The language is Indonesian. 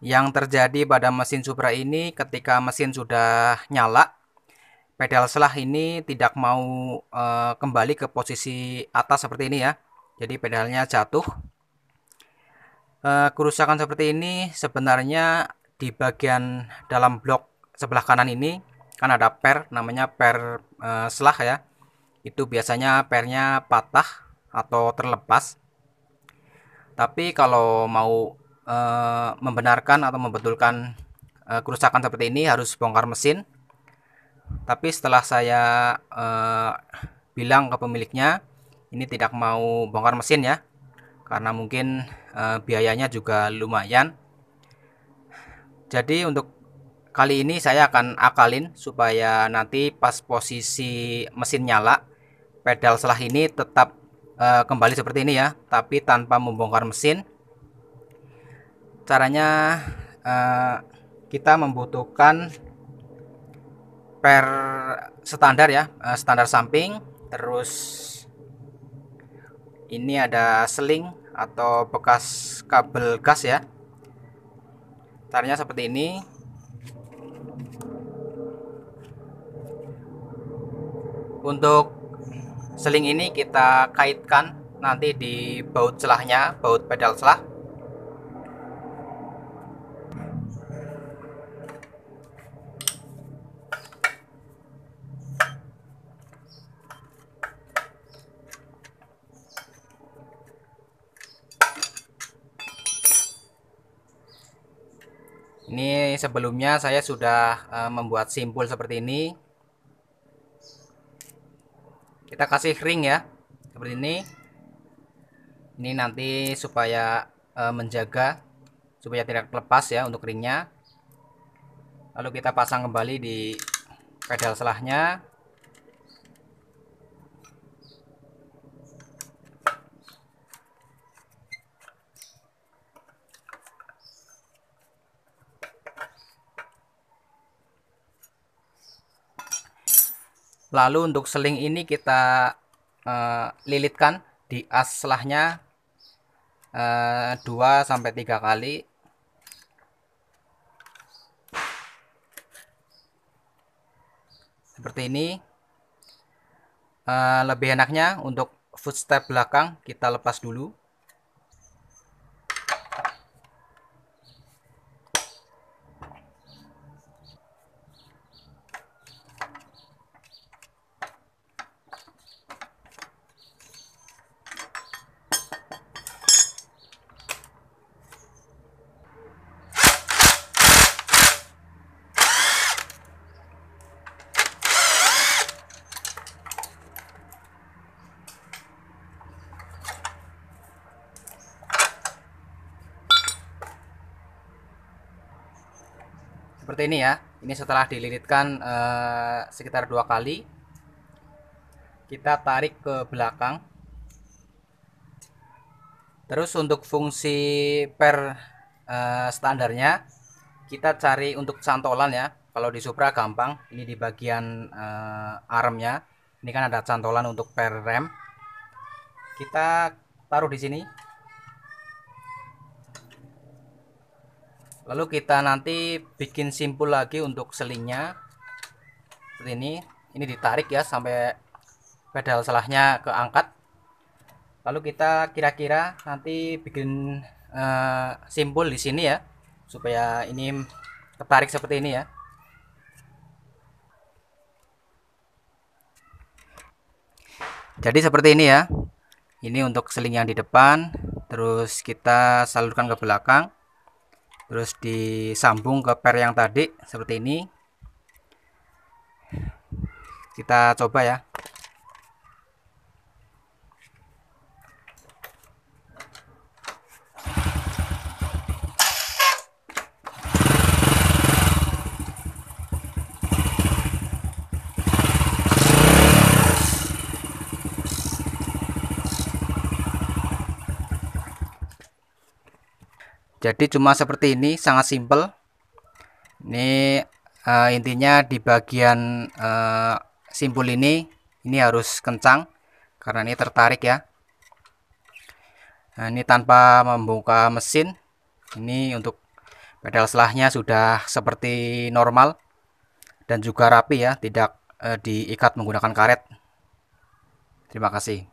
yang terjadi pada mesin Supra ini ketika mesin sudah nyala pedal selah ini tidak mau e, kembali ke posisi atas seperti ini ya. Jadi pedalnya jatuh. E, kerusakan seperti ini sebenarnya di bagian dalam blok sebelah kanan ini kan ada per namanya per e, selah ya. Itu biasanya pernya patah atau terlepas. Tapi kalau mau e, membenarkan atau membetulkan e, kerusakan seperti ini harus bongkar mesin. Tapi setelah saya e, bilang ke pemiliknya ini tidak mau bongkar mesin ya karena mungkin e, biayanya juga lumayan. Jadi untuk kali ini saya akan akalin supaya nanti pas posisi mesin nyala pedal selah ini tetap uh, kembali seperti ini ya tapi tanpa membongkar mesin caranya uh, kita membutuhkan per standar ya uh, standar samping. Terus ini ada seling atau bekas kabel gas ya. Caranya seperti ini. Untuk seling ini kita kaitkan nanti di baut celahnya baut pedal selah ini sebelumnya saya sudah uh, membuat simpul seperti ini. Kita kasih ring ya seperti ini. Ini nanti supaya e, menjaga supaya tidak lepas ya untuk ringnya. Lalu kita pasang kembali di pedal selahnya lalu untuk seling ini kita uh, lilitkan di as selahnya uh, 2 sampai 3 kali. Seperti ini. Uh, lebih enaknya untuk footstep belakang kita lepas dulu seperti ini ya. Ini setelah dililitkan eh, sekitar dua kali. Kita tarik ke belakang. Terus untuk fungsi per eh, standarnya kita cari untuk cantolan ya. Kalau di Supra gampang ini di bagian eh, armnya. Ini kan ada cantolan untuk per rem. Kita taruh di sini lalu kita nanti bikin simpul lagi untuk selingnya. Seperti ini. Ini ditarik ya sampai pedal selahnya keangkat. Lalu kita kira-kira nanti bikin uh, simpul di sini ya supaya ini tertarik seperti ini ya. Jadi seperti ini ya. Ini untuk seling yang di depan terus kita salurkan ke belakang terus disambung ke per yang tadi seperti ini. Kita coba ya jadi cuma seperti ini sangat simple ini uh, intinya di bagian uh, simpul ini ini harus kencang karena ini tertarik ya. Nah, ini tanpa membuka mesin ini untuk pedal selahnya sudah seperti normal dan juga rapi ya tidak eh, diikat menggunakan karet. Terima kasih